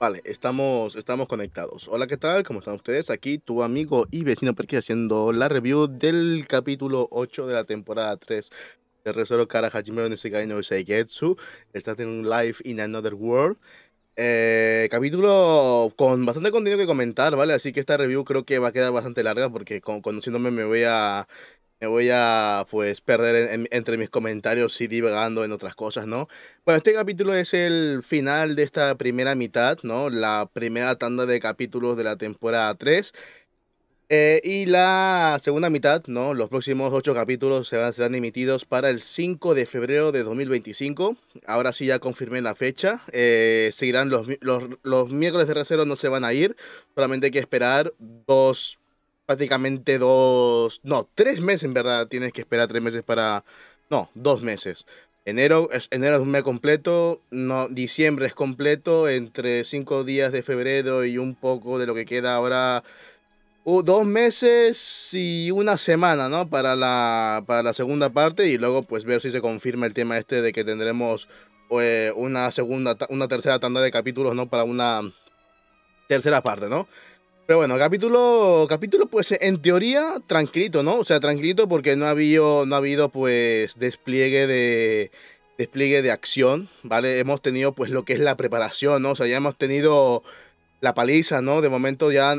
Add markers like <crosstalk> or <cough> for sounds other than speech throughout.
Vale, estamos, estamos conectados. Hola, ¿qué tal? ¿Cómo están ustedes? Aquí tu amigo y vecino Perky haciendo la review del capítulo 8 de la temporada 3 de Resoro Kara Hajime no no Seigetsu. Estás en un live in another world. Eh, capítulo con bastante contenido que comentar, ¿vale? Así que esta review creo que va a quedar bastante larga porque con, conociéndome me voy a me voy a pues perder entre mis comentarios y divagando en otras cosas, ¿no? Bueno, este capítulo es el final de esta primera mitad, ¿no? La primera tanda de capítulos de la temporada 3. Eh, y la segunda mitad, ¿no? Los próximos ocho capítulos serán emitidos para el 5 de febrero de 2025. Ahora sí ya confirmé la fecha. Eh, seguirán los, los, los miércoles de recero, no se van a ir. Solamente hay que esperar dos prácticamente dos, no, tres meses en verdad, tienes que esperar tres meses para, no, dos meses. Enero es, enero es un mes completo, no, diciembre es completo, entre cinco días de febrero y un poco de lo que queda ahora, dos meses y una semana, ¿no? Para la, para la segunda parte y luego pues ver si se confirma el tema este de que tendremos eh, una segunda, una tercera tanda de capítulos, ¿no? Para una tercera parte, ¿no? Pero bueno, capítulo, capítulo pues en teoría tranquilito, ¿no? O sea, tranquilito porque no ha habido, no ha habido pues despliegue de, despliegue de acción, ¿vale? Hemos tenido pues lo que es la preparación, ¿no? O sea, ya hemos tenido la paliza, ¿no? De momento ya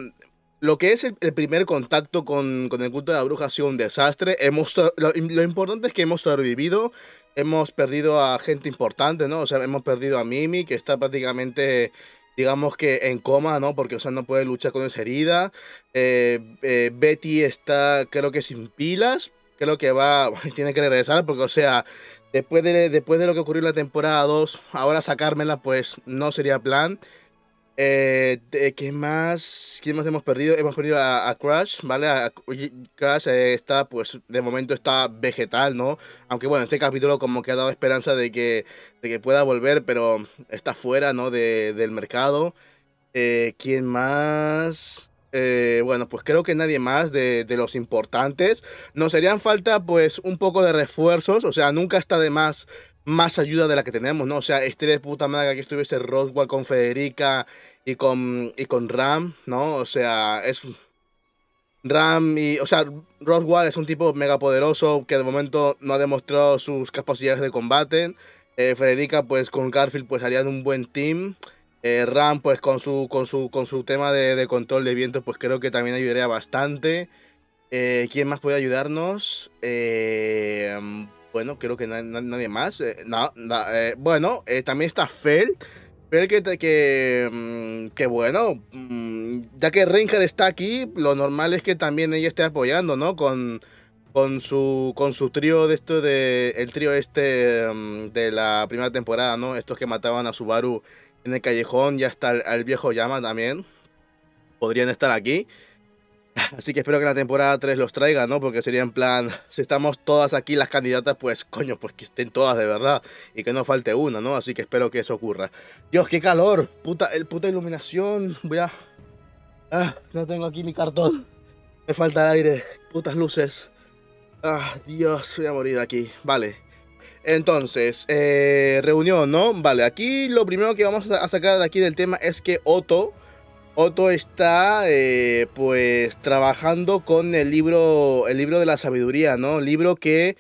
lo que es el, primer contacto con, con, el culto de la bruja ha sido un desastre. Hemos, lo, lo, importante es que hemos sobrevivido, hemos perdido a gente importante, ¿no? O sea, hemos perdido a Mimi, que está prácticamente digamos que en coma, ¿no? Porque, o sea, no puede luchar con esa herida. Eh, eh, Betty está, creo que sin pilas. Creo que va, <laughs> tiene que regresar porque, o sea, después de, después de lo que ocurrió en la temporada 2, ahora sacármela, pues no sería plan. Eh, ¿qué, más, ¿Qué más hemos perdido? Hemos perdido a, Crash, ¿vale? Crash eh, está, pues, de momento está vegetal, ¿no? Aunque bueno, este capítulo como que ha dado esperanza de que, de que pueda volver, pero está fuera, ¿no? De, del mercado. Eh, ¿Quién más? Bueno, pues creo que nadie más de, de, los importantes. Nos harían falta, pues, un poco de refuerzos. O sea, nunca está de más más ayuda de la que tenemos, ¿no? O sea, este de puta madre que estuviese Roswell con Federica y con, y con Ram, ¿no? O sea, es... Ram y... O sea, Roswell es un tipo mega poderoso que de momento no ha demostrado sus capacidades de combate. Eh, Federica, pues con Garfield, pues harían un buen team. Eh, Ram, pues con su, con su, con su tema de, de, control de viento, pues creo que también ayudaría bastante. Eh, ¿Quién más puede ayudarnos? Eh, bueno, creo que nadie más. Eh, eh, bueno, eh, también está Fel. Fel que, que, mm, que bueno, mm, ya que Ranger está aquí, lo normal es que también ella esté apoyando, ¿no? Con, con su con su trío de esto de el trío este mm, de la primera temporada, ¿no? Estos que mataban a Subaru en el callejón, ya está el, viejo llama también. Podrían estar aquí. <laughs> Así que espero que la temporada 3 los traiga, ¿no? Porque sería en plan, <laughs> si estamos todas aquí las candidatas, pues coño, pues que estén todas de verdad y que no falte una, ¿no? Así que espero que eso ocurra. Dios, qué calor, puta, el puta iluminación. Voy a... Ah, no tengo aquí mi cartón. Me falta el aire, putas luces. Ah, Dios, voy a morir aquí. Vale. Entonces, eh, reunión, ¿no? Vale, aquí lo primero que vamos a sacar de aquí del tema es que Otto Otto está eh, pues trabajando con el libro, el libro de la sabiduría, ¿no? Libro que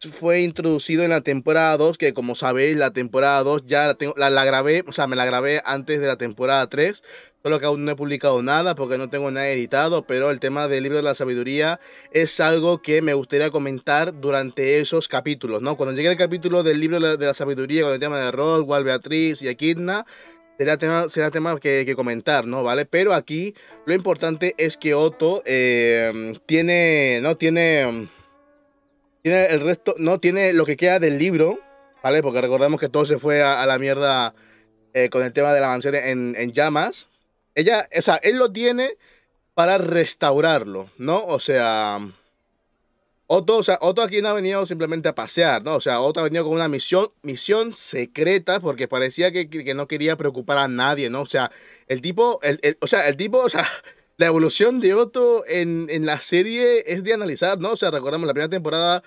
fue introducido en la temporada 2, que como sabéis, la temporada 2 ya la, grabé, o sea, me la grabé antes de la temporada 3, solo que aún no he publicado nada porque no tengo nada editado, pero el tema del libro de la sabiduría es algo que me gustaría comentar durante esos capítulos, ¿no? Cuando llegue el capítulo del libro de la, sabiduría con el tema de Roswell, Beatriz y Equidna, será tema, será tema que, comentar, ¿no? ¿Vale? Pero aquí lo importante es que Otto eh, tiene, ¿no? Tiene, tiene el resto, no tiene lo que queda del libro, ¿vale? Porque recordemos que todo se fue a, la mierda eh, con el tema de la mansión en, en llamas. Ella, o sea, él lo tiene para restaurarlo, ¿no? O sea, Otto, o sea, Otto aquí no ha venido simplemente a pasear, ¿no? O sea, Otto ha venido con una misión, misión secreta porque parecía que, que no quería preocupar a nadie, ¿no? O sea, el tipo, el, el, o sea, el tipo, <laughs> o sea, la evolución de Otto en, en, la serie es de analizar, ¿no? O sea, recordamos la primera temporada,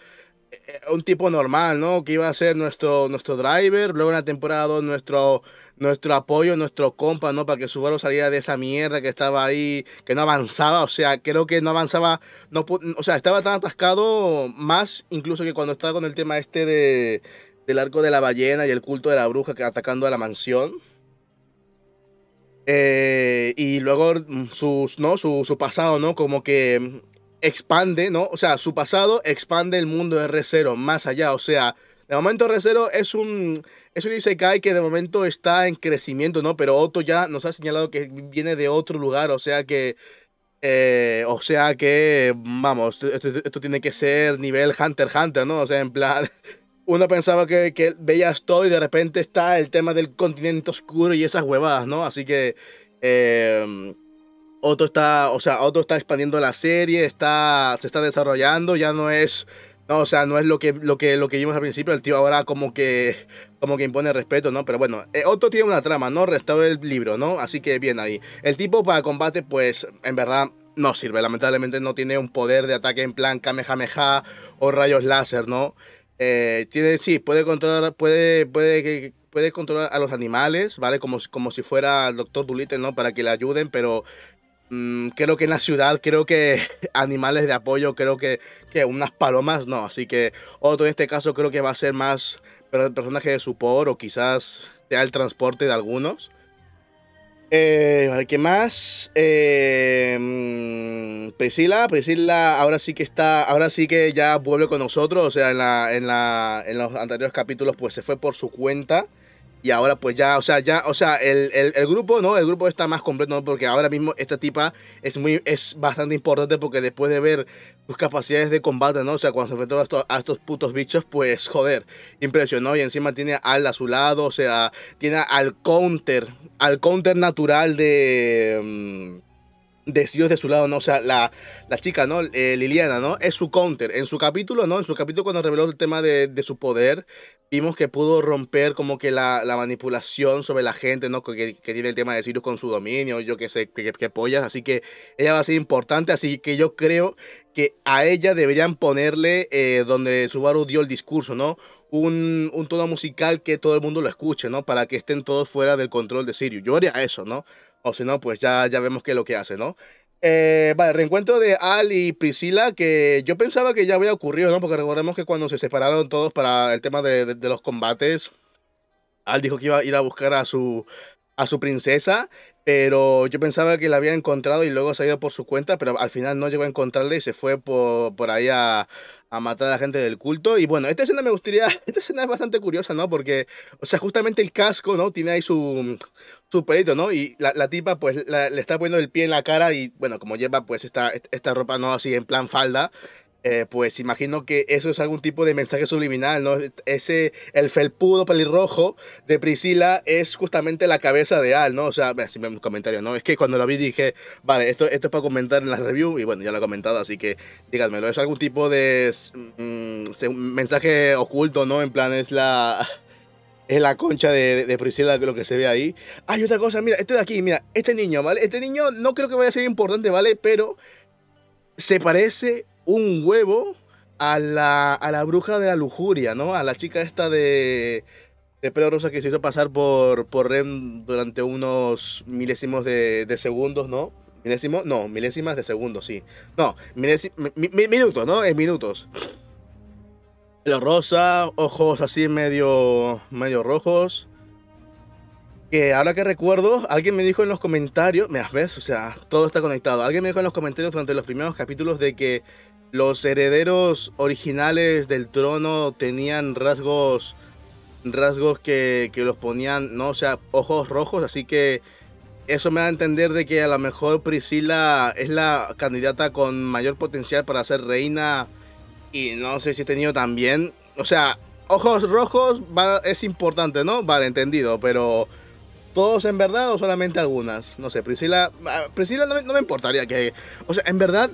eh, un tipo normal, ¿no? Que iba a ser nuestro, nuestro driver, luego en la temporada 2 nuestro, nuestro apoyo, nuestro compa, ¿no? Para que Subaru saliera de esa mierda que estaba ahí, que no avanzaba, o sea, creo que no avanzaba, no, o sea, estaba tan atascado más incluso que cuando estaba con el tema este de, del arco de la ballena y el culto de la bruja que atacando a la mansión. Eh, y luego sus, ¿no? Su, su, pasado, ¿no? Como que expande, ¿no? O sea, su pasado expande el mundo de R0 más allá, o sea, de momento R0 es un eso dice Kai que de momento está en crecimiento, ¿no? Pero Otto ya nos ha señalado que viene de otro lugar, o sea que. Eh, o sea que, vamos, esto, tiene que ser nivel Hunter Hunter, ¿no? O sea, en plan, <laughs> uno pensaba que, que veías todo y de repente está el tema del continente oscuro y esas huevadas, ¿no? Así que eh, Otto está, o sea, Otto está expandiendo la serie, está, se está desarrollando, ya no es no, o sea, no es lo que, lo que, lo que vimos al principio. El tío ahora como que, como que impone respeto, ¿no? Pero bueno, eh, Otto tiene una trama, ¿no? Restaura el libro, ¿no? Así que bien ahí. El tipo para combate, pues, en verdad, no sirve. Lamentablemente no tiene un poder de ataque en plan Kamehameha o rayos láser, ¿no? Eh, tiene, sí, puede controlar, puede, puede, puede controlar a los animales, ¿vale? Como, como si fuera el Doctor Dolittle, ¿no? Para que le ayuden, pero Mm, creo que en la ciudad, creo que <laughs> animales de apoyo, creo que, que unas palomas, no. Así que otro en este caso creo que va a ser más personaje de support o quizás sea el transporte de algunos. Eh, ¿Qué más? Eh, mm, Priscila, Priscila ahora sí que está, ahora sí que ya vuelve con nosotros, o sea, en, la, en, la, en los anteriores capítulos pues se fue por su cuenta. Y ahora pues ya, o sea, ya, o sea, el, el, el, grupo, ¿no? El grupo está más completo, ¿no? Porque ahora mismo esta tipa es muy, es bastante importante porque después de ver sus capacidades de combate, ¿no? O sea, cuando se enfrentó a estos, a putos bichos, pues, joder, impresionó. Y encima tiene al a su lado, o sea, tiene al counter, al counter natural de... Um, de de su lado, ¿no? O sea, la, la chica, ¿no? Eh, Liliana, ¿no? Es su counter. En su capítulo, ¿no? En su capítulo cuando reveló el tema de, de su poder, vimos que pudo romper como que la, la manipulación sobre la gente, ¿no? Que, que, tiene el tema de Sirius con su dominio, yo que sé, que, que, pollas, así que ella va a ser importante, así que yo creo que a ella deberían ponerle eh, donde Subaru dio el discurso, ¿no? Un, un, tono musical que todo el mundo lo escuche, ¿no? Para que estén todos fuera del control de Sirius. Yo haría eso, ¿no? O si no, pues ya, ya vemos qué es lo que hace, ¿no? Eh, vale, reencuentro de Al y Priscila, que yo pensaba que ya había ocurrido, ¿no? Porque recordemos que cuando se separaron todos para el tema de, de, los combates, Al dijo que iba a ir a buscar a su, a su princesa, pero yo pensaba que la había encontrado y luego se ha ido por su cuenta, pero al final no llegó a encontrarle y se fue por, por ahí a, a matar a la gente del culto. Y bueno, esta escena me gustaría, <laughs> esta escena es bastante curiosa, ¿no? Porque, o sea, justamente el casco, ¿no? Tiene ahí su, su pelito, ¿no? Y la, la tipa, pues, le está poniendo el pie en la cara y, bueno, como lleva, pues, esta, esta ropa, ¿no? Así en plan falda, eh, pues imagino que eso es algún tipo de mensaje subliminal, ¿no? Ese, el felpudo pelirrojo de Priscila es justamente la cabeza de Al, ¿no? O sea, si me un comentario, ¿no? Es que cuando lo vi dije, vale, esto, esto es para comentar en la review y bueno, ya lo he comentado, así que díganmelo. ¿Es algún tipo de mm, mensaje oculto, ¿no? En plan, es la es la concha de, Priscila lo que se ve ahí. Hay otra cosa, mira, este de aquí, mira, este niño, ¿vale? Este niño no creo que vaya a ser importante, ¿vale? Pero se parece un huevo a la, a la bruja de la lujuria, ¿no? A la chica esta de, de pelo rosa que se hizo pasar por, por Ren durante unos milésimos de, de segundos, ¿no? ¿Milésimos? No, milésimas de segundos, sí. No, minutos, ¿no? En minutos. Pelo rosa, ojos así medio, medio rojos. Que ahora que recuerdo, alguien me dijo en los comentarios, me ves, o sea, todo está conectado. Alguien me dijo en los comentarios durante los primeros capítulos de que los herederos originales del trono tenían rasgos rasgos que, que, los ponían, no, o sea, ojos rojos, así que eso me da a entender de que a lo mejor Priscila es la candidata con mayor potencial para ser reina y no sé si he tenido también, o sea, ojos rojos es importante, ¿no? Vale, entendido, pero todos en verdad o solamente algunas, no sé, Priscila, ah, Priscila no, no me importaría que, o sea, en verdad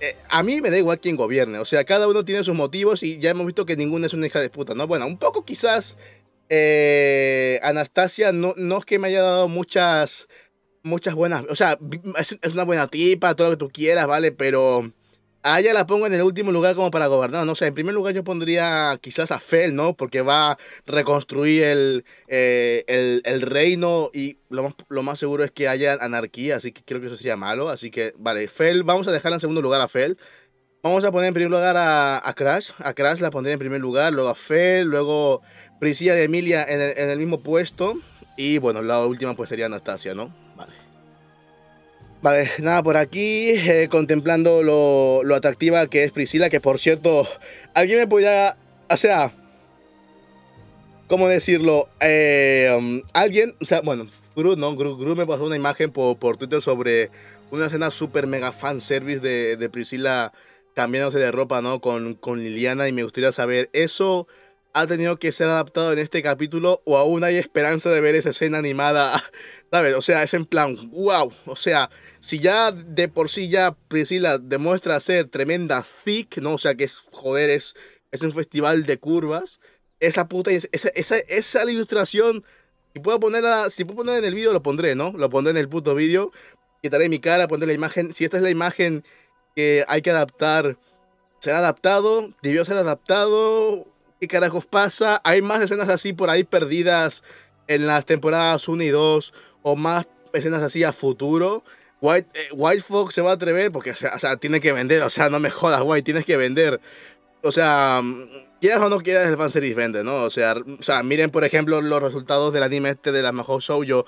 eh, a mí me da igual quién gobierne. O sea, cada uno tiene sus motivos y ya hemos visto que ninguna es una hija de puta, ¿no? Bueno, un poco quizás eh, Anastasia no, no es que me haya dado muchas, muchas buenas... O sea, es, una buena tipa, todo lo que tú quieras, ¿vale? Pero a ella la pongo en el último lugar como para gobernar, no sé, en primer lugar yo pondría quizás a Fel, ¿no? Porque va a reconstruir el, eh, el, el, reino y lo más, lo más seguro es que haya anarquía, así que creo que eso sería malo, así que, vale, Fel, vamos a dejarla en segundo lugar a Fel. Vamos a poner en primer lugar a, a Crash, a Crash la pondría en primer lugar, luego a Fel, luego Priscilla y Emilia en el, en el mismo puesto y bueno, la última pues sería Anastasia, ¿no? Vale. Nada, por aquí, eh, contemplando lo, lo, atractiva que es Priscila, que por cierto, alguien me podía, o sea, ¿cómo decirlo? Eh, um, alguien, o sea, bueno, Gru, ¿no? Gru, Gru, me pasó una imagen por, por Twitter sobre una escena super mega fan service de, de Priscila cambiándose de ropa, ¿no? Con, con Liliana y me gustaría saber, ¿eso ha tenido que ser adaptado en este capítulo o aún hay esperanza de ver esa escena animada? <laughs> ¿Sabes? O sea, es en plan, wow, o sea si ya de por sí ya Priscila demuestra ser tremenda thick, ¿no? O sea que es, joder, es, es un festival de curvas. Esa puta, esa, esa, esa ilustración, si puedo ponerla, si puedo poner en el vídeo, lo pondré, ¿no? Lo pondré en el puto vídeo. Quitaré mi cara, pondré la imagen. Si esta es la imagen que hay que adaptar, será adaptado, debió ser adaptado. ¿Qué carajos pasa? Hay más escenas así por ahí perdidas en las temporadas 1 y 2 o más escenas así a futuro. White, eh, White Fox se va a atrever porque, o sea, tiene que vender. O sea, no me jodas, White, tienes que vender. O sea, quieras o no quieras, el fanservice vende, ¿no? O sea, o sea, miren, por ejemplo, los resultados del anime este de la mejor shoujo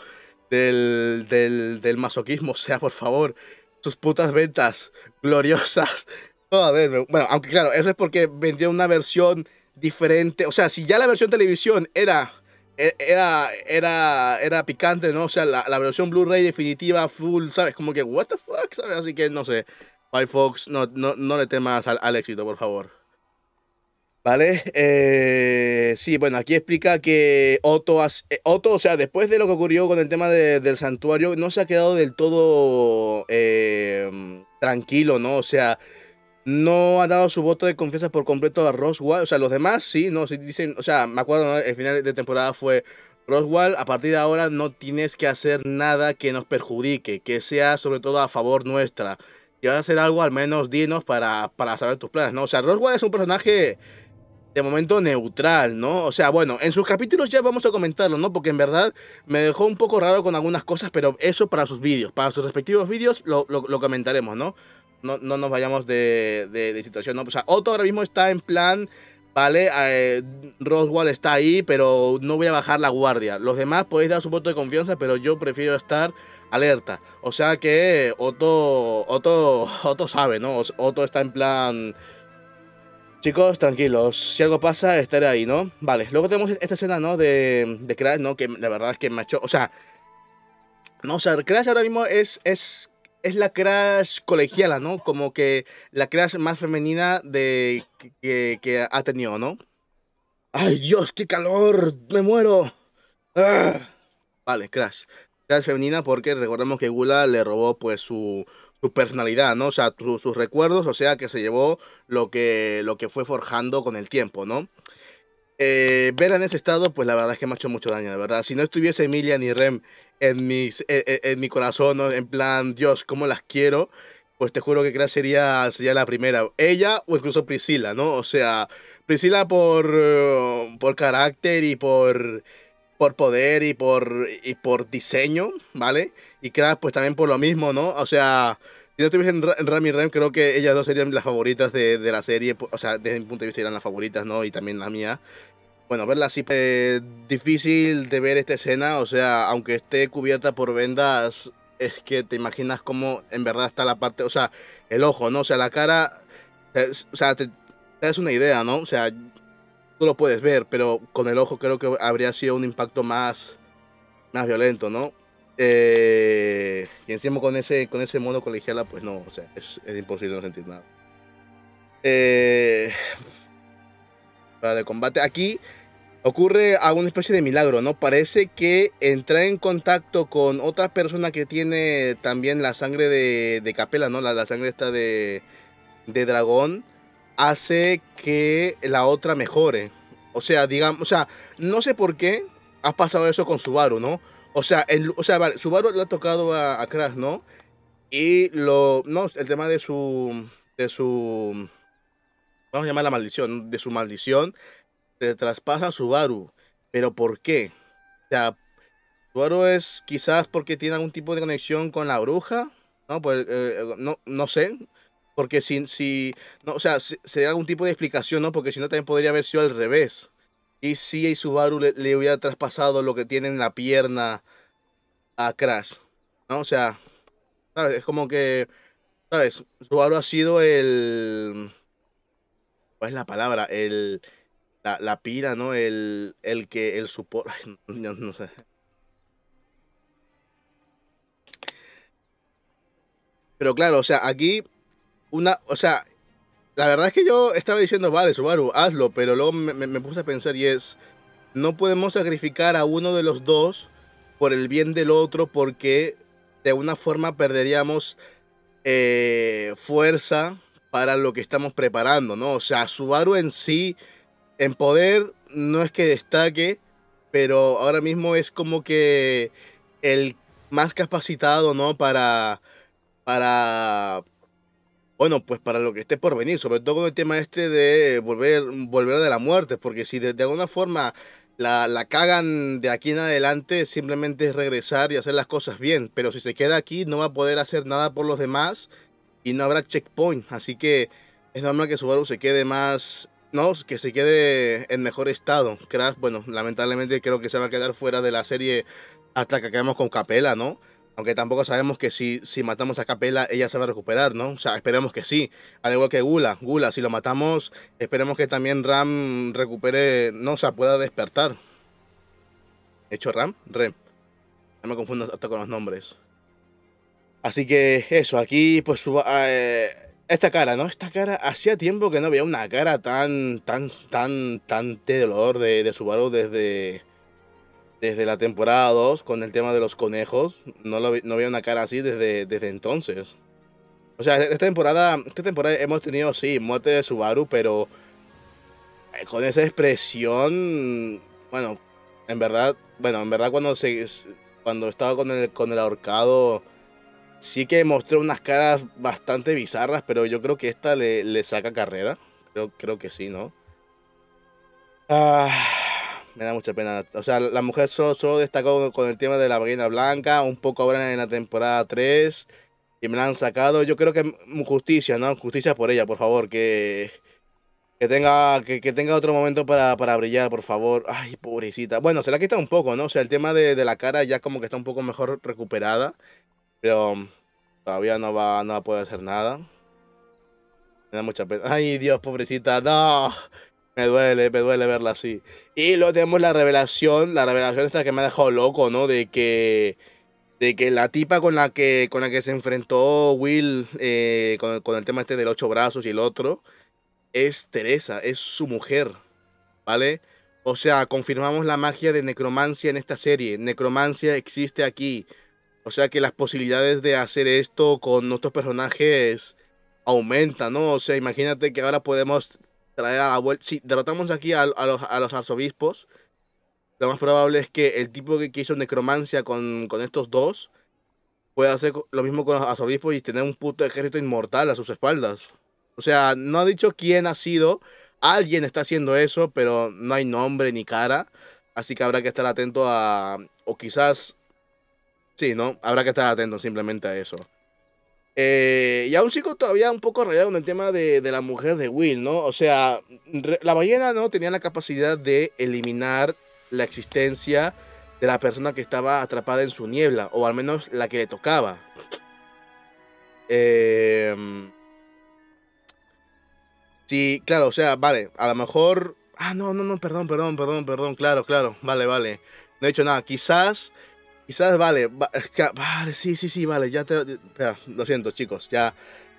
del, del, del masoquismo. <laughs> O sea, por favor, sus putas ventas gloriosas. <laughs> Joder, bueno, aunque claro, eso es porque vendió una versión diferente. O sea, si ya la versión televisión era e, era, era, era picante, ¿no? O sea, la, la versión Blu-ray definitiva, full, ¿sabes? Como que, what the fuck, ¿sabes? Así que, no sé, Firefox, no, no, no le temas al, al éxito, por favor. ¿Vale? Eh, sí, bueno, aquí explica que Otto, eh, Otto, o sea, después de lo que ocurrió con el tema de, del santuario, no se ha quedado del todo eh, tranquilo, ¿no? O sea, no ha dado su voto de confianza por completo a Roswell. O sea, los demás sí, no, sí dicen, o sea, me acuerdo, el final de temporada fue Roswell, a partir de ahora no tienes que hacer nada que nos perjudique, que sea sobre todo a favor nuestra. Si vas a hacer algo, al menos dinos para, para saber tus planes, ¿no? O sea, Roswell es un personaje de momento neutral, ¿no? O sea, bueno, en sus capítulos ya vamos a comentarlo, ¿no? Porque en verdad me dejó un poco raro con algunas cosas, pero eso para sus vídeos, para sus respectivos vídeos lo, lo comentaremos, ¿no? No, no nos vayamos de, de, situación, ¿no? O sea, Otto ahora mismo está en plan, ¿vale? Eh, Roswell está ahí, pero no voy a bajar la guardia. Los demás podéis dar su voto de confianza, pero yo prefiero estar alerta. O sea que Otto, Otto, Otto sabe, ¿no? Otto está en plan... Chicos, tranquilos, si algo pasa, estaré ahí, ¿no? Vale, luego tenemos esta escena, ¿no? De, de Crash, ¿no? Que la verdad es que me ha hecho... O sea, no, o sea, Crash ahora mismo es, es es la Crash colegiala, ¿no? Como que la Crash más femenina de que, que, ha tenido, ¿no? ¡Ay, Dios, qué calor! ¡Me muero! ¡Ah! Vale, Crash. Crash femenina porque recordemos que Gula le robó pues su, su personalidad, ¿no? O sea, sus recuerdos, o sea, que se llevó lo que, lo que fue forjando con el tiempo, ¿no? Eh, verla en ese estado, pues la verdad es que me ha hecho mucho daño, de verdad. Si no estuviese Emilia ni Rem en, mis, en, e, en mi corazón, ¿no? en plan, Dios, cómo las quiero, pues te juro que creo sería, sería la primera. Ella o incluso Priscila, ¿no? O sea, Priscila por, por carácter y por, por poder y por, y por diseño, ¿vale? Y Crash pues también por lo mismo, ¿no? O sea, si no estuviesen en Ram y Rem, creo que ellas dos serían las favoritas de, de, la serie. O sea, desde mi punto de vista serían las favoritas, ¿no? Y también la mía bueno, verla así eh, difícil de ver esta escena, o sea, aunque esté cubierta por vendas, es que te imaginas cómo en verdad está la parte, o sea, el ojo, ¿no? O sea, la cara, o sea, te, das una idea, ¿no? O sea, tú lo puedes ver, pero con el ojo creo que habría sido un impacto más, más violento, ¿no? Eh, y encima con ese, con ese modo colegiala, pues no, o sea, es, es imposible no sentir nada. Eh, para de combate. Aquí ocurre alguna especie de milagro, ¿no? Parece que entrar en contacto con otra persona que tiene también la sangre de, Capela, ¿no? La, sangre esta de, dragón, hace que la otra mejore. O sea, digamos, o sea, no sé por qué ha pasado eso con Subaru, ¿no? O sea, o sea, Subaru le ha tocado a, a Crash, ¿no? Y lo, no, el tema de su, de su, vamos a llamar la maldición, de su maldición, se traspasa a Subaru. Pero ¿por qué? O sea, Subaru es quizás porque tiene algún tipo de conexión con la bruja, ¿no? Pues, no, no sé, porque si, si no, o sea, sería algún tipo de explicación, ¿no? Porque si no también podría haber sido al revés. Y si a Subaru le, hubiera traspasado lo que tiene en la pierna a Crash, ¿no? O sea. Es como que, ¿sabes? Subaru ha sido el... ¿Cuál es la palabra? El... La, la pira, ¿no? El, el que, el support, <laughs> no, sé. Pero claro, o sea, aquí una, o sea, la verdad es que yo estaba diciendo, vale, Subaru, hazlo, pero luego me, me, puse a pensar y es, no podemos sacrificar a uno de los dos por el bien del otro porque de alguna forma perderíamos eh, fuerza para lo que estamos preparando, ¿no? O sea, Subaru en sí, en poder, no es que destaque, pero ahora mismo es como que el más capacitado, ¿no? Para, para, bueno, pues para lo que esté por venir, sobre todo con el tema este de volver, volver de la muerte, porque si de, alguna forma la, la, cagan de aquí en adelante, simplemente es regresar y hacer las cosas bien, pero si se queda aquí no va a poder hacer nada por los demás y no habrá checkpoint, así que es normal que Subaru se quede más, no, que se quede en mejor estado. Crash, bueno, lamentablemente creo que se va a quedar fuera de la serie hasta que acabemos con Capela, ¿no? Aunque tampoco sabemos que si, si matamos a Capela, ella se va a recuperar, ¿no? O sea, esperemos que sí. Al igual que Gula. Gula, si lo matamos, esperemos que también Ram recupere, no, o sea, pueda despertar. ¿Hecho Ram? Rem. No me confundo hasta con los nombres. Así que eso, aquí pues suba, eh, esta cara, ¿no? Esta cara, hacía tiempo que no veía una cara tan, tan, tan, tan de dolor de, Subaru desde desde la temporada 2 con el tema de los conejos. No, lo, no había una cara así desde, desde entonces. O sea, esta temporada, esta temporada hemos tenido, sí, muerte de Subaru, pero eh, con esa expresión, bueno, en verdad, bueno, en verdad cuando se cuando estaba con el con el ahorcado sí que mostró unas caras bastante bizarras, pero yo creo que esta le, le saca carrera. Creo, creo que sí, ¿no? Ah, me da mucha pena. O sea, la mujer solo, destacó con el tema de la ballena blanca, un poco ahora en la temporada 3, y me la han sacado. Yo creo que justicia, ¿no? Justicia por ella, por favor, que, que, tenga, que, tenga otro momento para, para, brillar, por favor. Ay, pobrecita. Bueno, se la quita un poco, ¿no? O sea, el tema de, de, la cara ya como que está un poco mejor recuperada, pero todavía no va, no va a poder hacer nada. Me da mucha pena. Ay, Dios, pobrecita, no. Me duele, me duele verla así. Y luego tenemos la revelación, la revelación esta que me ha dejado loco, ¿no? De que, de que la tipa con la que, con la que se enfrentó Will eh, con, con, el tema este del ocho brazos y el otro, es Teresa, es su mujer, ¿vale? O sea, confirmamos la magia de necromancia en esta serie. Necromancia existe aquí. O sea que las posibilidades de hacer esto con nuestros personajes aumentan, ¿no? O sea, imagínate que ahora podemos traer a la vuelta. Si derrotamos aquí a, los, a los arzobispos, lo más probable es que el tipo que, hizo necromancia con, con estos dos pueda hacer lo mismo con los arzobispos y tener un puto ejército inmortal a sus espaldas. O sea, no ha dicho quién ha sido. Alguien está haciendo eso, pero no hay nombre ni cara. Así que habrá que estar atento a... O quizás... Sí, ¿no? Habrá que estar atento simplemente a eso. Eh, y aún sigo todavía un poco rayado con el tema de, de, la mujer de Will, ¿no? O sea, la ballena no tenía la capacidad de eliminar la existencia de la persona que estaba atrapada en su niebla, o al menos la que le tocaba. Eh, sí, claro, o sea, vale, a lo mejor... Ah, no, no, no, perdón, perdón, perdón, perdón, claro, claro, vale, vale. No he hecho nada, quizás Quizás, vale, vale, sí, sí, sí, vale, ya te... lo siento, chicos, ya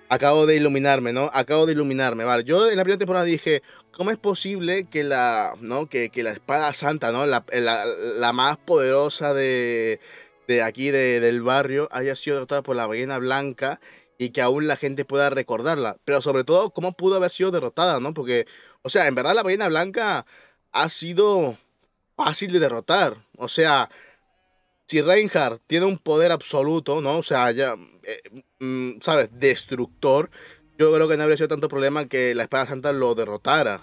acabo de iluminarme, ¿no? Acabo de iluminarme, vale. Yo en la primera temporada dije, ¿cómo es posible que la, ¿no? Que, que la espada santa, ¿no? La, la, la más poderosa de, de aquí, de, del barrio, haya sido derrotada por la ballena blanca y que aún la gente pueda recordarla. Pero sobre todo, ¿cómo pudo haber sido derrotada, ¿no? Porque, o sea, en verdad la ballena blanca ha sido fácil de derrotar. O sea, si Reinhardt tiene un poder absoluto, ¿no? O sea, ya, eh, mm, ¿sabes? Destructor. yo creo que no habría sido tanto problema que la espada santa lo derrotara.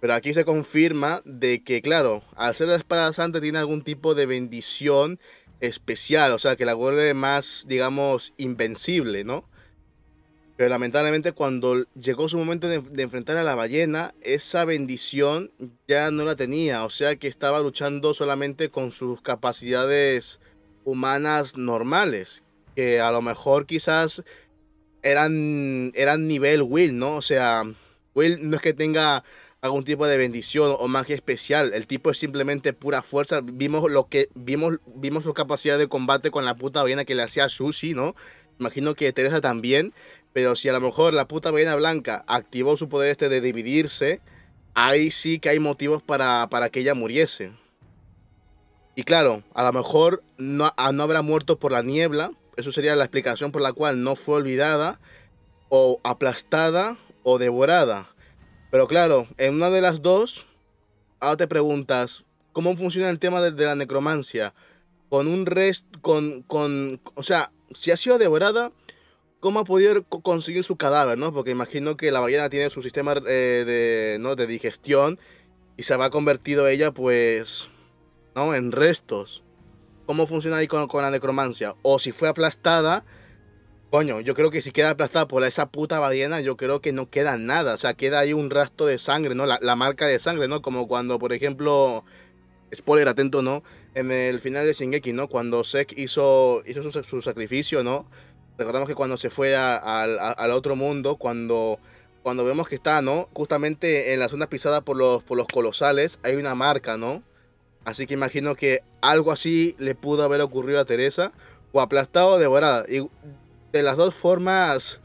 Pero aquí se confirma de que, claro, al ser la espada santa tiene algún tipo de bendición especial, o sea, que la vuelve más, digamos, invencible, ¿no? Pero lamentablemente cuando llegó su momento de, enfrentar a la ballena, esa bendición ya no la tenía. O sea que estaba luchando solamente con sus capacidades humanas normales. Que a lo mejor quizás eran, eran nivel Will, ¿no? O sea, Will no es que tenga algún tipo de bendición o magia especial. El tipo es simplemente pura fuerza. Vimos lo que vimos, vimos su capacidad de combate con la puta ballena que le hacía Sushi, ¿no? Imagino que Teresa también. Pero si a lo mejor la puta ballena blanca activó su poder este de dividirse, ahí sí que hay motivos para, para que ella muriese. Y claro, a lo mejor no, no habrá muerto por la niebla. Eso sería la explicación por la cual no fue olvidada, o aplastada, o devorada. Pero claro, en una de las dos, ahora te preguntas, ¿cómo funciona el tema de, la necromancia? Con un resto, con, con, o sea, si ha sido devorada, cómo ha podido conseguir su cadáver, ¿no? Porque imagino que la ballena tiene su sistema eh, de, ¿no? de digestión y se ha convertido ella, pues, ¿no? En restos. ¿Cómo funciona ahí con, la necromancia? O si fue aplastada, coño, yo creo que si queda aplastada por esa puta ballena, yo creo que no queda nada. O sea, queda ahí un rastro de sangre, ¿no? La, la marca de sangre, ¿no? Como cuando, por ejemplo, spoiler atento, ¿no? En el final de Shingeki, ¿no? Cuando Sek hizo, hizo su, su sacrificio, ¿no? Recordamos que cuando se fue al otro mundo, cuando, cuando vemos que está, ¿no? Justamente en la zona pisada por los, por los colosales, hay una marca, ¿no? Así que imagino que algo así le pudo haber ocurrido a Teresa, o aplastado o devorada. Y de las dos formas,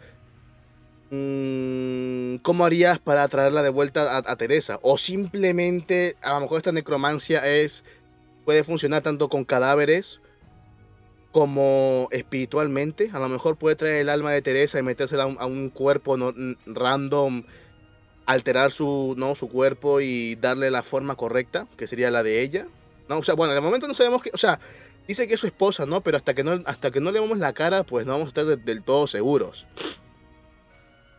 mmm, ¿cómo harías para traerla de vuelta a, a, Teresa? O simplemente, a lo mejor esta necromancia es puede funcionar tanto con cadáveres como espiritualmente. A lo mejor puede traer el alma de Teresa y metérsela a un, cuerpo no, random, alterar su, ¿no? su cuerpo y darle la forma correcta, que sería la de ella. No, o sea, bueno, de momento no sabemos que, o sea, dice que es su esposa, ¿no? Pero hasta que no, hasta que no le vemos la cara, pues no vamos a estar del todo seguros.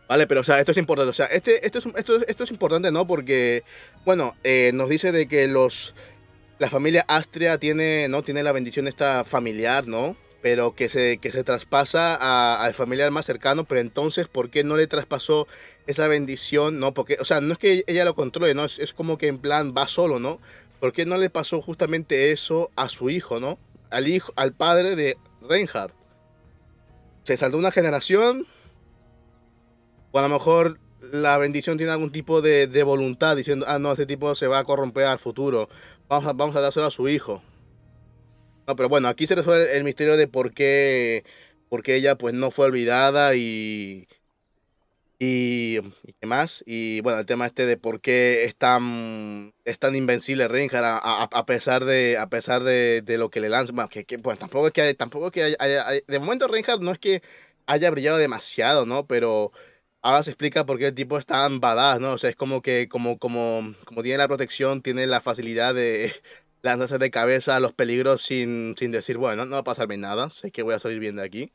Vale, pero o sea, esto es importante. O sea, este, esto, es, esto, esto es importante, ¿no? Porque, bueno, eh, nos dice de que los la familia Astria tiene, ¿no? tiene la bendición esta familiar, ¿no? Pero que se, que se traspasa al familiar más cercano, pero entonces, ¿por qué no le traspasó esa bendición, no? Porque, o sea, no es que ella lo controle, ¿no? Es, como que en plan va solo, ¿no? ¿Por qué no le pasó justamente eso a su hijo, ¿no? Al hijo, al padre de Reinhardt. Se saltó una generación, o a lo mejor la bendición tiene algún tipo de, de, voluntad diciendo, ah, no, este tipo se va a corromper al futuro. Vamos a, vamos a dárselo a su hijo. No, pero bueno, aquí se resuelve el misterio de por qué, por qué ella pues no fue olvidada y, y, y, qué más. Y bueno, el tema este de por qué es tan, es tan invencible Reinhardt a, a, pesar de a pesar de, de, lo que le lanza. Que, que pues tampoco es que, tampoco que haya, de momento Reinhardt no es que haya brillado demasiado, ¿no? Pero ahora se explica por qué el tipo es tan badass, ¿no? O sea, es como que, como, como, como tiene la protección, tiene la facilidad de <laughs> lanzarse de cabeza a los peligros sin, sin decir, bueno, no va a pasarme nada, sé que voy a salir bien de aquí.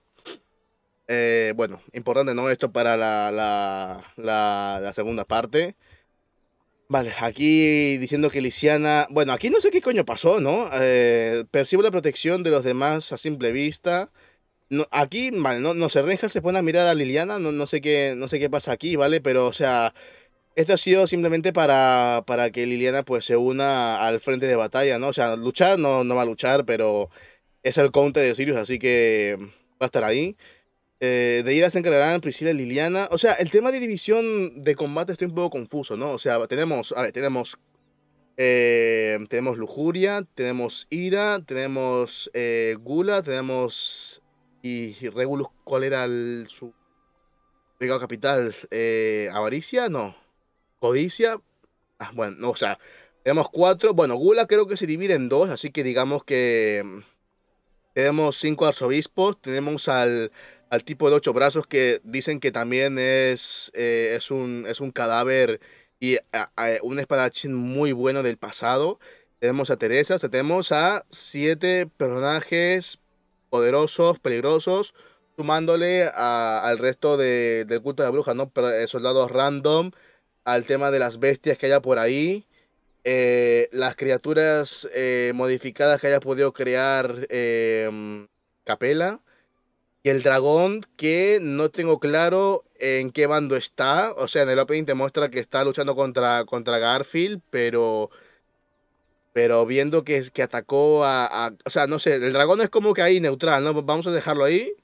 Eh, bueno, importante, ¿no? Esto para la, la, la, la, segunda parte. Vale, aquí diciendo que Lisiana... Bueno, aquí no sé qué coño pasó, ¿no? Eh, percibo la protección de los demás a simple vista aquí, vale, no, no se Renja se pone a mirar a Liliana, no, no, sé qué, no sé qué pasa aquí, ¿vale? Pero, o sea, esto ha sido simplemente para, para que Liliana pues se una al frente de batalla, ¿no? O sea, luchar no, no va a luchar, pero es el conte de Sirius, así que va a estar ahí. Eh, de ir a se encargarán Priscila y Liliana. O sea, el tema de división de combate está un poco confuso, ¿no? O sea, tenemos, a ver, tenemos eh, tenemos lujuria, tenemos ira, tenemos eh, gula, tenemos y Regulus, ¿cuál era el, su pecado capital? Eh, ¿Avaricia? No. ¿Codicia? Ah, bueno, o sea, tenemos cuatro. Bueno, Gula creo que se divide en dos, así que digamos que mm, tenemos cinco arzobispos. Tenemos al, al tipo de ocho brazos que dicen que también es, eh, es, un, es un cadáver y un espadachín muy bueno del pasado. Tenemos a Teresa, tenemos a siete personajes poderosos, peligrosos, sumándole al resto de, del culto de brujas, ¿no? Eh, soldados random, al tema de las bestias que haya por ahí, eh, las criaturas eh, modificadas que haya podido crear em, Capela. Y el dragón que no tengo claro en qué bando está. O sea, en el opening te muestra que está luchando contra, contra Garfield, pero... Pero viendo que, que atacó a, O sea, no sé, el dragón es como que ahí neutral, ¿no? Vamos a dejarlo ahí.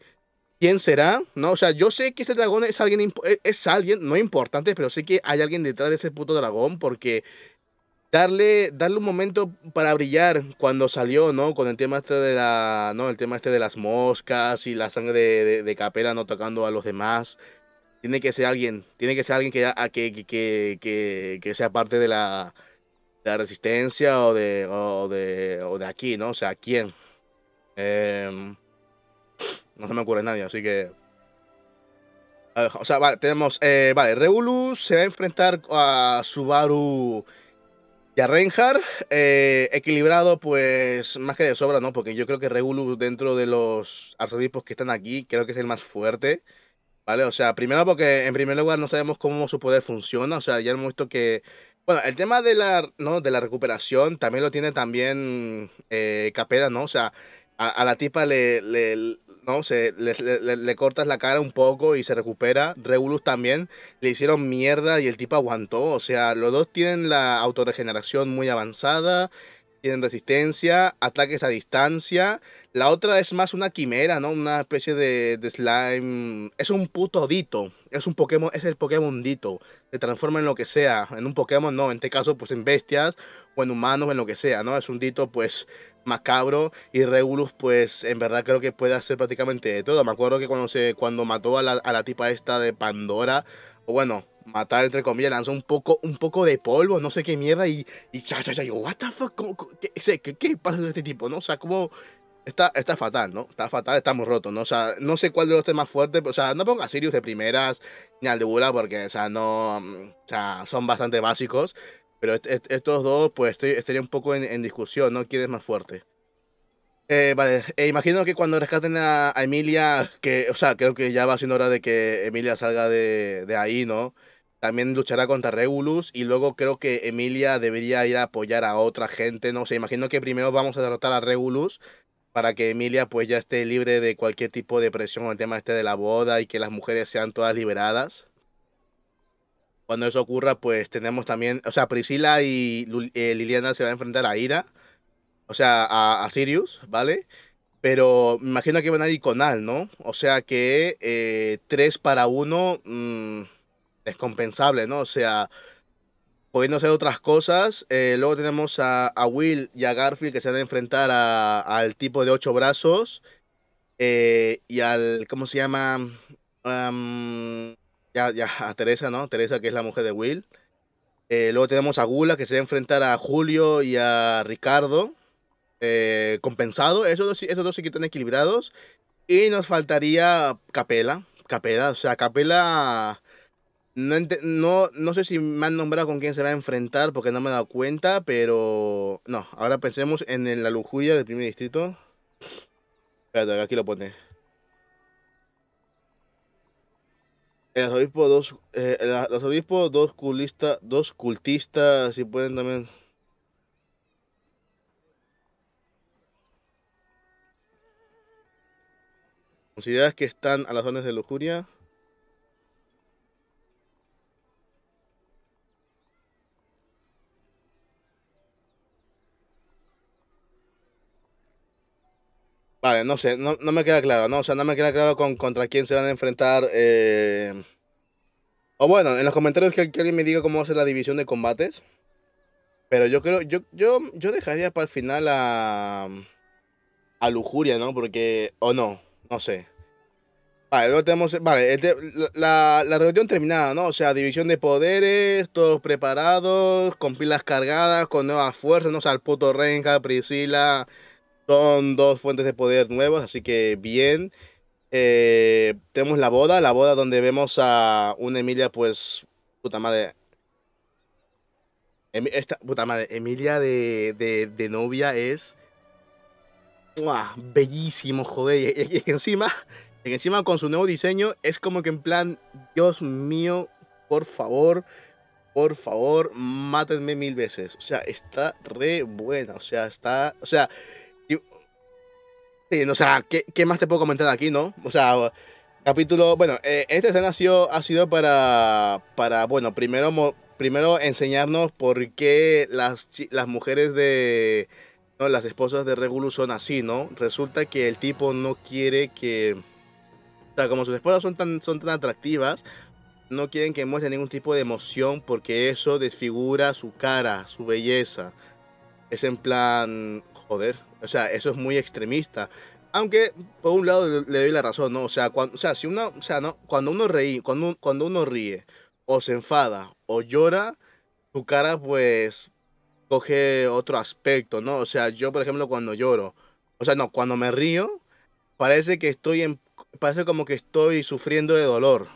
¿Quién será? ¿No? O sea, yo sé que ese dragón es alguien, e, es alguien, no importante, pero sé que hay alguien detrás de ese puto dragón porque darle, darle un momento para brillar cuando salió, ¿no? Con el tema este de la, ¿no? El tema este de las moscas y la sangre de, de, Capela no tocando a los demás. Tiene que ser alguien, tiene que ser alguien que, que, que, que, que sea parte de la, de la resistencia o de, o de, o de aquí, ¿no? O sea, ¿quién? Eh, no se me ocurre nadie, así que... O sea, vale, tenemos... Eh, vale, Regulus se va a enfrentar a Subaru y a Reinhardt. Eh, equilibrado, pues, más que de sobra, ¿no? Porque yo creo que Regulus dentro de los arzobispos que están aquí, creo que es el más fuerte. ¿Vale? O sea, primero porque en primer lugar no sabemos cómo su poder funciona. O sea, ya hemos visto que... Bueno, el tema de la, ¿no? de la recuperación también lo tiene también eh, Capera, ¿no? O sea, a, la tipa le, ¿no? Se, le, cortas la cara un poco y se recupera. Regulus también le hicieron mierda y el tipo aguantó. O sea, los dos tienen la autorregeneración muy avanzada, tienen resistencia, ataques a distancia. La otra es más una quimera, ¿no? Una especie de, slime. Es un puto dito. Es un Pokémon, es el Pokémon dito. Se transforma en lo que sea. En un Pokémon, no. En este caso, pues en bestias o en humanos, en lo que sea, ¿no? Es un dito, pues macabro y Regulus pues en verdad creo que puede hacer prácticamente todo. Me acuerdo que cuando, se, cuando mató a la, a la tipa esta de Pandora, o bueno, matar entre comillas, lanzó un poco, un poco de polvo, no sé qué mierda, y, y cha, cha, cha, yo, what the fuck, qué, qué, qué, pasa con este tipo, no? O sea, como... Está, está fatal, ¿no? Está fatal, está muy roto, ¿no? O sea, no sé cuál de los temas fuertes, o sea, no ponga Sirius de primeras ni al de Bula porque, o sea, no, o sea, son bastante básicos, pero estos dos, pues estaría un poco en, discusión, ¿no? ¿Quién es más fuerte? Eh, vale, eh, imagino que cuando rescaten a, Emilia, que, o sea, creo que ya va siendo hora de que Emilia salga de, ahí, ¿no? También luchará contra Regulus y luego creo que Emilia debería ir a apoyar a otra gente, no sé, imagino que primero vamos a derrotar a Regulus para que Emilia pues ya esté libre de cualquier tipo de presión con el tema este de la boda y que las mujeres sean todas liberadas cuando eso ocurra, pues tenemos también, o sea, Priscila y eh, Liliana se van a enfrentar a Ira, o sea, a, Sirius, ¿vale? Pero me imagino que van a ir con Al, ¿no? O sea que eh, 3 para 1 mm, es compensable, ¿no? O sea, pudiendo hacer otras cosas. Eh, luego tenemos a, Will y a Garfield que se van a enfrentar al tipo de 8 brazos. Eh, y al, ¿cómo se llama? ya, ya a Teresa, ¿no? Teresa, que es la mujer de Will. Eh, luego tenemos a Gula, que se va a enfrentar a Julio y a Ricardo. Compensado, esos dos, esos dos sí que están equilibrados. Y nos faltaría Capela. Capela, o sea, Capela. No, no, sé si me han nombrado con quién se va a enfrentar porque no me he dado cuenta, pero no, ahora pensemos en la lujuria del primer distrito. Espérate, aquí lo pone. los obispos dos, eh, los obispos dos cultistas, dos cultistas, si pueden también. ¿Consideras que están a las zonas de lujuria? Vale, no sé, no, me queda claro, ¿no? O sea, no me queda claro con, contra quién se van a enfrentar. Eh... O bueno, en los comentarios que, alguien me diga cómo va a ser la división de combates. Pero yo creo, yo, yo, yo dejaría para el final a. a Lujuria, ¿no? Porque. O no, no sé. Vale, luego tenemos. Vale, la, la reunión terminada, ¿no? O sea, división de poderes, todos preparados, con pilas cargadas, con nuevas fuerzas, ¿no? O sea, el puto Renka, Priscila. Son dos fuentes de poder nuevas, así que bien. Eh, tenemos la boda, la boda donde vemos a una Emilia, pues, puta madre. Esta puta madre, Emilia de, de, novia es bellísimo, joder. Y, encima, Y encima con su nuevo diseño es como que en plan, Dios mío, por favor, por favor, mátenme mil veces. O sea, está re buena. O sea, está. O sea. Sí, o sea, ¿qué, ¿qué, más te puedo comentar aquí, no? O sea, capítulo. Bueno, eh, esta escena ha sido, para. Para, bueno, primero, primero enseñarnos por qué las, las mujeres de. ¿no? Las esposas de Regulus son así, ¿no? Resulta que el tipo no quiere que. O sea, como sus esposas son tan, son tan atractivas no quieren que muestre ningún tipo de emoción porque eso desfigura su cara, su belleza. Es en plan, joder, o sea, eso es muy extremista. Aunque por un lado le doy la razón, ¿no? O sea, cuando, o sea, si uno, o sea, no, cuando uno ríe, cuando, cuando uno ríe o se enfada o llora, su cara pues coge otro aspecto, ¿no? O sea, yo por ejemplo cuando lloro, o sea, no, cuando me río, parece que estoy en, parece como que estoy sufriendo de dolor.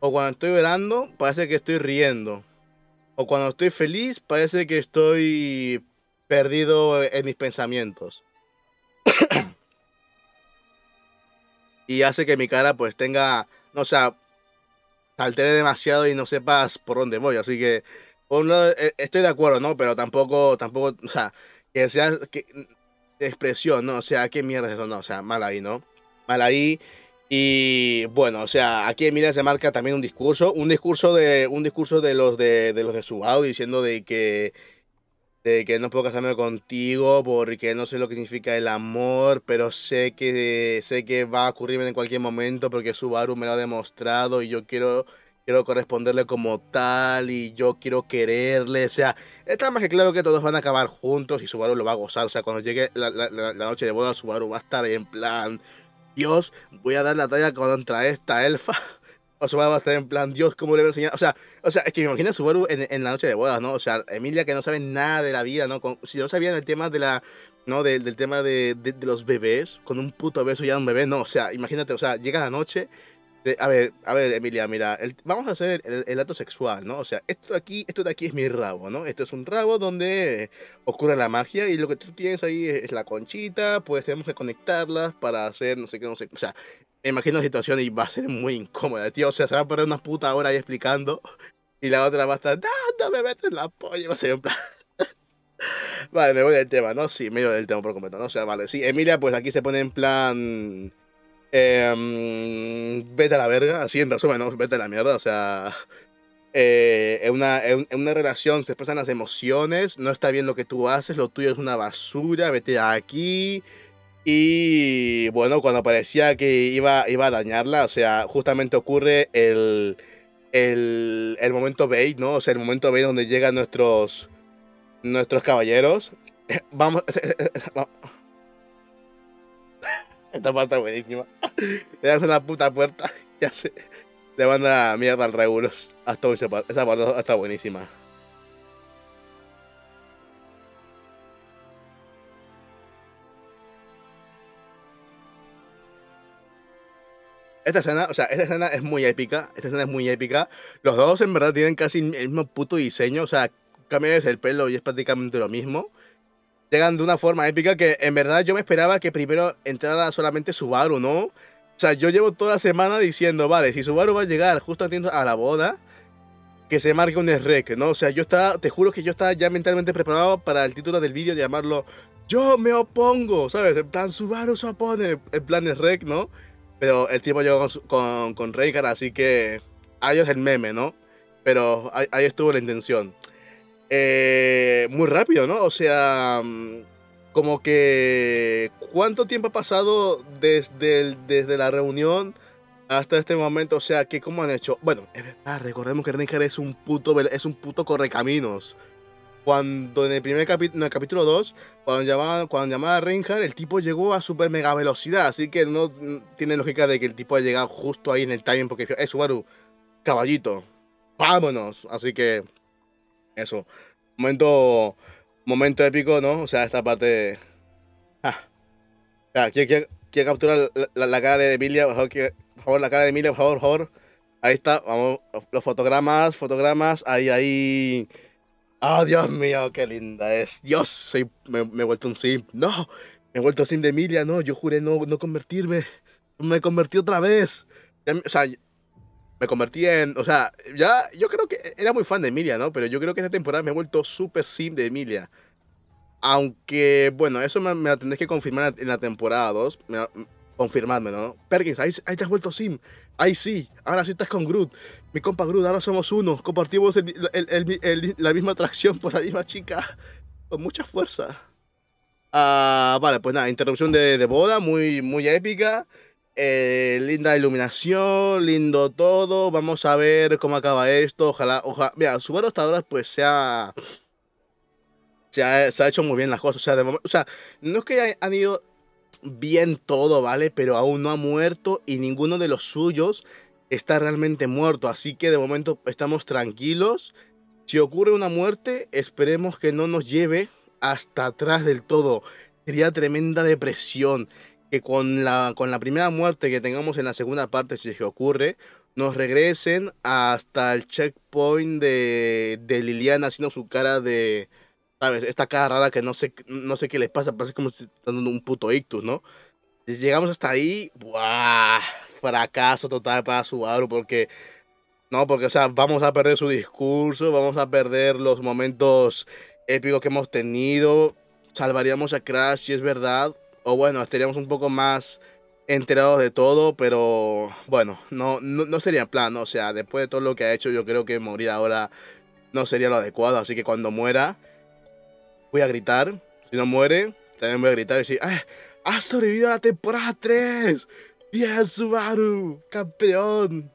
O cuando estoy llorando, parece que estoy riendo. O cuando estoy feliz, parece que estoy perdido en mis pensamientos. y hace que mi cara pues tenga, no o sea, altere demasiado y no sepas por dónde voy. Así que, por un lado, e, estoy de acuerdo, ¿no? Pero tampoco, tampoco, o sea, que sea que, expresión, ¿no? O sea, ¿qué mierda es eso? No, o sea, mal ahí, ¿no? Mal ahí. Y bueno, o sea, aquí Emilia se marca también un discurso, un discurso de un discurso de los de, de los de Subao diciendo de que que no puedo casarme contigo porque no sé lo que significa el amor, pero sé que sé que va a ocurrirme en cualquier momento porque Subaru me lo ha demostrado y yo quiero quiero corresponderle como tal y yo quiero quererle, o sea, está más que claro que todos van a acabar juntos y Subaru lo va a gozar, o sea, cuando llegue la, la, la noche de boda Subaru va a estar en plan Dios, voy a dar la talla contra esta elfa. O sea, va a estar en plan, Dios, ¿cómo le voy a enseñar? O sea, o sea es que me imagino a Subaru en, en, la noche de bodas, ¿no? O sea, Emilia que no sabe nada de la vida, ¿no? si no sabían el tema de la, ¿no? del tema de, de, los bebés, con un puto beso ya un bebé, no, o sea, imagínate, o sea, llega la noche a ver, a ver, Emilia, mira, vamos a hacer el, acto sexual, ¿no? O sea, esto de aquí, esto de aquí es mi rabo, ¿no? Esto es un rabo donde ocurre la magia y lo que tú tienes ahí es, la conchita, pues tenemos que conectarlas para hacer no sé qué, no sé. O sea, me imagino la situación y va a ser muy incómoda, tío. O sea, se va a perder una puta hora ahí explicando y la otra va a estar, no, me metes la polla, va a ser un plan. <laughs> vale, me voy del tema, ¿no? Sí, medio del tema por completo, ¿no? O sea, vale, sí, Emilia, pues aquí se pone en plan eh, vete a la verga, así en resumen, ¿no? Vete a la mierda, o sea. Eh, en, una, en, una relación se expresan las emociones, no está bien lo que tú haces, lo tuyo es una basura, vete aquí. Y bueno, cuando parecía que iba, iba a dañarla, o sea, justamente ocurre el, el, el momento bait, ¿no? O sea, el momento bait donde llegan nuestros, nuestros caballeros. <laughs> Vamos, <laughs> <laughs> esta parte es buenísima. Le dan una puta puerta ya se le van a mierda al Regulus. Hasta esa parte está buenísima. Esta escena, o sea, esta escena es muy épica. Esta escena es muy épica. Los dos en verdad tienen casi el mismo puto diseño. O sea, cambias el pelo y es prácticamente lo mismo llegan de una forma épica que en verdad yo me esperaba que primero entrara solamente Subaru, ¿no? O sea, yo llevo toda la semana diciendo, vale, si Subaru va a llegar justo a la boda, que se marque un rec, ¿no? O sea, yo estaba, te juro que yo estaba ya mentalmente preparado para el título del vídeo de llamarlo Yo me opongo, ¿sabes? En plan, Subaru se opone, en plan rec, ¿no? Pero el tipo llegó con, con, con así que adiós el meme, ¿no? Pero ahí, ahí estuvo la intención eh, muy rápido, ¿no? O sea, mm, como que cuánto tiempo ha pasado desde, desde la reunión hasta este momento, o sea, que cómo han hecho. Bueno, es verdad, recordemos que Reinhardt es un puto es un puto correcaminos. Cuando en el primer capítulo, en el capítulo 2, cuando llamaba, cuando llamaba a Reinhardt, el tipo llegó a super mega velocidad, así que no mm, tiene lógica de que el tipo haya llegado justo ahí en el timing, porque es Subaru, caballito, vámonos. Así que eso. Momento, momento épico, ¿no? O sea, esta parte... Ah. quiero, capturar la, cara de Emilia, por favor, la cara de Emilia, por favor, por favor. Ahí está, vamos, los fotogramas, fotogramas, ahí, ahí. Oh, Dios mío, qué linda es. Dios, soy, me, he vuelto un sim. No, me he vuelto sim de Emilia, no, yo juré no, no convertirme. me convertí otra vez. o sea, me convertí en, o sea, ya yo creo que era muy fan de Emilia, ¿no? Pero yo creo que esta temporada me he vuelto súper sim de Emilia. Aunque, bueno, eso me, me lo tendré que confirmar en la temporada 2. Confirmarme, ¿no? Perkins, ahí, ahí, te has vuelto sim. Ahí sí, ahora sí estás con Groot. Mi compa Groot, ahora somos uno. Compartimos la misma atracción por la misma chica. Con mucha fuerza. Ah, vale, pues nada, interrupción de, boda, muy, muy épica. Eh, linda iluminación, lindo todo. Vamos a ver cómo acaba esto. Ojalá, ojalá. Mira, Subaru hasta ahora pues se ha, se ha, hecho muy bien las cosas. O sea, o sea, no es que han ido bien todo, ¿vale? Pero aún no ha muerto y ninguno de los suyos está realmente muerto. Así que de momento estamos tranquilos. Si ocurre una muerte, esperemos que no nos lleve hasta atrás del todo. Sería tremenda depresión que con la, con la primera muerte que tengamos en la segunda parte, si es que ocurre, nos regresen hasta el checkpoint de, de Liliana haciendo su cara de, ¿sabes? Esta cara rara que no sé, no sé qué les pasa, parece como si dando un puto ictus, ¿no? Llegamos hasta ahí, ¡buah! Fracaso total para Subaru porque... No, porque, o sea, vamos a perder su discurso, vamos a perder los momentos épicos que hemos tenido. Salvaríamos a Crash, si es verdad. O bueno, estaríamos un poco más enterados de todo, pero bueno, no, no, sería plan, O sea, después de todo lo que ha hecho, yo creo que morir ahora no sería lo adecuado. Así que cuando muera, voy a gritar. Si no muere, también voy a gritar y decir, ¡Ah! ¡Has sobrevivido a la temporada 3! ¡Bien, Subaru! ¡Campeón!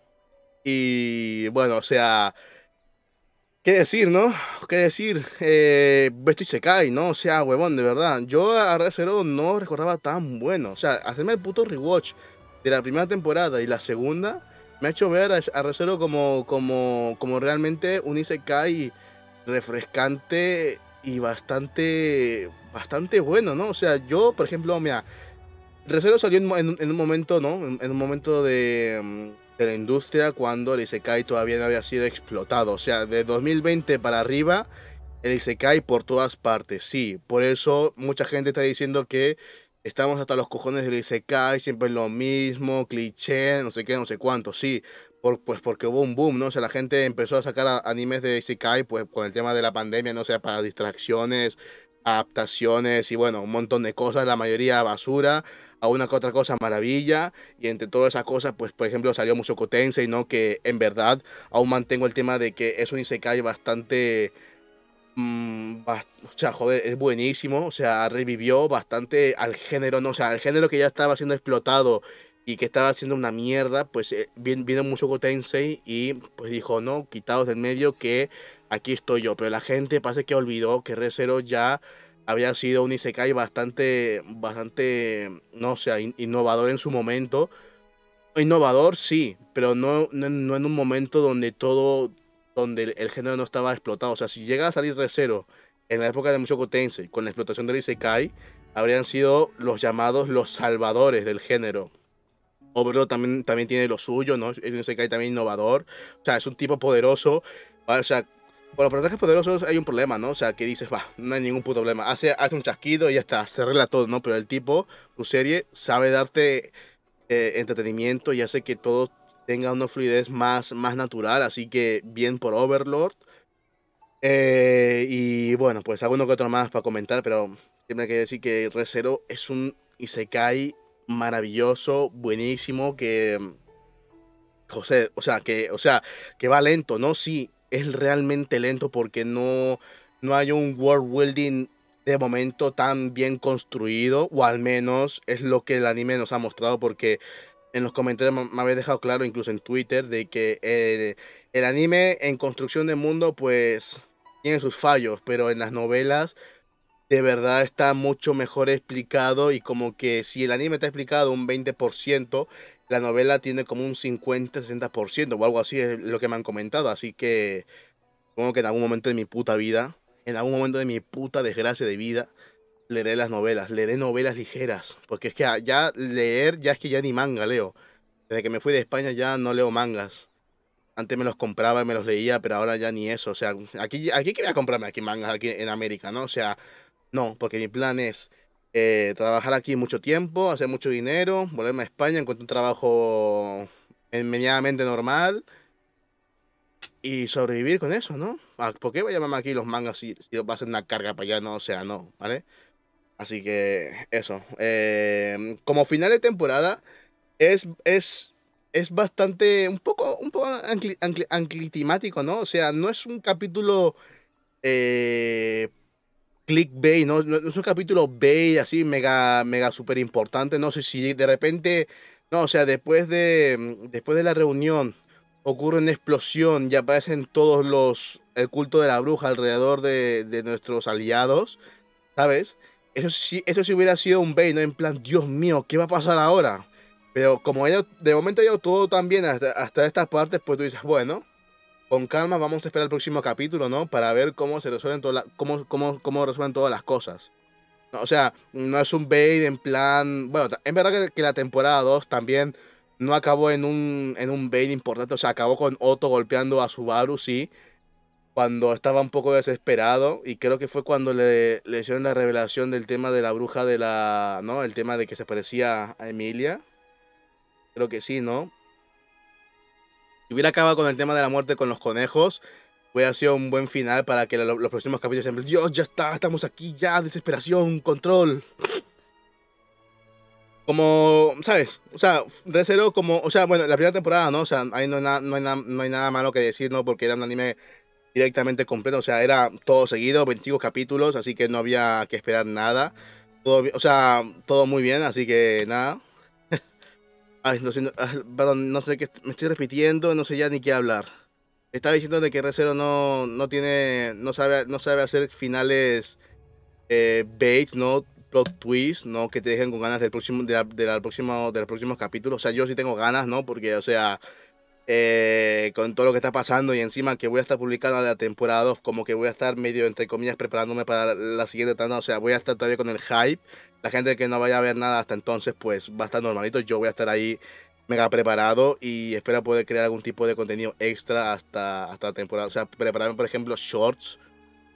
Y bueno, o sea, ¿Qué decir, no? ¿Qué decir? Eh, y se cae, ¿no? O sea, huevón, de verdad. Yo a Recero no recordaba tan bueno. O sea, hacerme el puto rewatch de la primera temporada y la segunda me ha hecho ver a, Recero como, como, como realmente un Isekai refrescante y bastante, bastante bueno, ¿no? O sea, yo, por ejemplo, mira, Recero salió en, un momento, ¿no? En, un momento de mm, de la industria cuando el Isekai todavía no había sido explotado. O sea, de 2020 para arriba, el Isekai por todas partes. Sí, por eso mucha gente está diciendo que estamos hasta los cojones del Isekai, siempre lo mismo, cliché, no sé qué, no sé cuánto. Sí, por, pues porque hubo un boom, ¿no? O sea, la gente empezó a sacar animes de Isekai, pues con el tema de la pandemia, no sea, para distracciones, adaptaciones y bueno, un montón de cosas, la mayoría basura a una que otra cosa maravilla. Y entre todas esas cosas, pues por ejemplo salió Mushoku Tensei, ¿no? Que en verdad aún mantengo el tema de que es un Isekai bastante... Mm, o sea, joder, es buenísimo. O sea, revivió bastante al género, ¿no? O sea, al género que ya estaba siendo explotado y que estaba haciendo una mierda, pues eh, vino Mushoku Tensei y pues dijo, no, quitados del medio que aquí estoy yo. Pero la gente parece que olvidó que ReZero ya había sido un Isekai bastante, bastante, no sé, innovador en su momento. Innovador, sí, pero no, no, en un momento donde todo, donde el, género no estaba explotado. O sea, si llega a salir Recero en la época de Mushoku Tensei con la explotación del Isekai, habrían sido los llamados los salvadores del género. Obro también, también tiene lo suyo, ¿no? El Isekai también innovador. O sea, es un tipo poderoso. O sea, con los personajes poderosos hay un problema, ¿no? O sea, que dices, va, no hay ningún puto problema. Hace, hace un chasquido y ya está, se arregla todo, ¿no? Pero el tipo, su serie, sabe darte eh, entretenimiento y hace que todo tenga una fluidez más, más natural. Así que bien por Overlord. Eh, y bueno, pues alguno que otro más para comentar, pero tiene hay que decir que Resero es un Isekai maravilloso, buenísimo, que... José, o sea, que, o sea, que va lento, ¿no? Sí, es realmente lento porque no, no hay un world building de momento tan bien construido, o al menos es lo que el anime nos ha mostrado, porque en los comentarios me, habéis dejado claro, incluso en Twitter, de que el, el, anime en construcción de mundo, pues tiene sus fallos, pero en las novelas de verdad está mucho mejor explicado y como que si el anime está explicado un 20%, la novela tiene como un 50-60% o algo así, es lo que me han comentado. Así que supongo que en algún momento de mi puta vida, en algún momento de mi puta desgracia de vida, leeré las novelas, leeré novelas ligeras. Porque es que ya leer, ya es que ya ni manga leo. Desde que me fui de España ya no leo mangas. Antes me los compraba y me los leía, pero ahora ya ni eso. O sea, aquí, aquí que voy a comprarme aquí mangas aquí en América, ¿no? O sea, no, porque mi plan es eh, trabajar aquí mucho tiempo, hacer mucho dinero, volverme a España, encontrar un trabajo medianamente normal y sobrevivir con eso, ¿no? Ah, ¿Por qué voy a llamarme aquí los mangas si, si va a ser una carga para allá? No, o sea, no, ¿vale? Así que eso. Eh, como final de temporada, es, es, es bastante, un poco, un poco anclitimático, ¿no? O sea, no es un capítulo eh, clickbait, ¿no? no es un capítulo bait así mega, mega súper importante, no sé si de repente, no, o sea, después de, después de la reunión ocurre una explosión y aparecen todos los, el culto de la bruja alrededor de, de nuestros aliados, ¿sabes? Eso sí, eso sí hubiera sido un bait, ¿no? En plan, Dios mío, ¿qué va a pasar ahora? Pero como de momento ha ido todo tan bien hasta, hasta estas partes, pues tú dices, bueno, con calma vamos a esperar el próximo capítulo, ¿no? Para ver cómo se resuelven todas cómo, cómo, cómo resuelven todas las cosas. o sea, no es un bait en plan. Bueno, en verdad que, la temporada 2 también no acabó en un, en un bait importante. O sea, acabó con Otto golpeando a Subaru, sí. Cuando estaba un poco desesperado. Y creo que fue cuando le, le hicieron la revelación del tema de la bruja de la. ¿No? El tema de que se parecía a Emilia. Creo que sí, ¿no? Si hubiera acabado con el tema de la muerte con los conejos, hubiera sido un buen final para que los próximos capítulos siempre, Dios, ya está, estamos aquí, ya, desesperación, control. Como, ¿sabes? O sea, de como, o sea, bueno, la primera temporada, ¿no? O sea, ahí no hay, nada, no, hay no hay nada malo que decir, ¿no? Porque era un anime directamente completo, o sea, era todo seguido, 25 capítulos, así que no había que esperar nada. Todo, o sea, todo muy bien, así que nada. Ay, no sé, no, ah, perdón, no sé qué, me estoy repitiendo, no sé ya ni qué hablar. Estaba diciendo de que R0 no, no tiene, no sabe, no sabe hacer finales eh, baits, ¿no? Plot twist, ¿no? Que te dejen con ganas del próximo, de la, próximo, del próximo capítulo. O sea, yo sí tengo ganas, ¿no? Porque, o sea, eh, con todo lo que está pasando y encima que voy a estar publicando la temporada 2, como que voy a estar medio, entre comillas, preparándome para la siguiente tanda. O sea, voy a estar todavía con el hype la gente que no vaya a ver nada hasta entonces, pues va a estar normalito. Yo voy a estar ahí mega preparado y espero poder crear algún tipo de contenido extra hasta, hasta la temporada. O sea, prepararme, por ejemplo, shorts.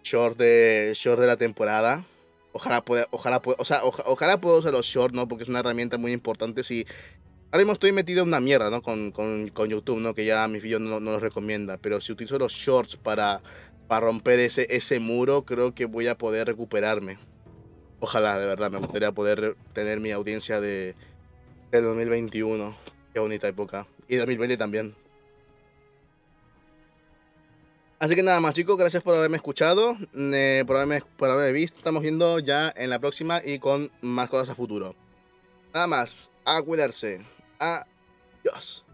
Shorts de, shorts de la temporada. Ojalá pueda, ojalá pueda, o sea, ojalá pueda usar los shorts, ¿no? Porque es una herramienta muy importante. Si ahora mismo estoy metido en una mierda, ¿no? Con, con, con YouTube, ¿no? Que ya mis vídeos no, no los recomienda. Pero si utilizo los shorts para, para romper ese, ese muro, creo que voy a poder recuperarme. Ojalá, de verdad, me gustaría poder tener mi audiencia de, 2021. Qué bonita época. Y 2020 también. Así que nada más chicos, gracias por haberme escuchado, eh, por, haberme, por haberme visto. Estamos viendo ya en la próxima y con más cosas a futuro. Nada más, a cuidarse. Adiós.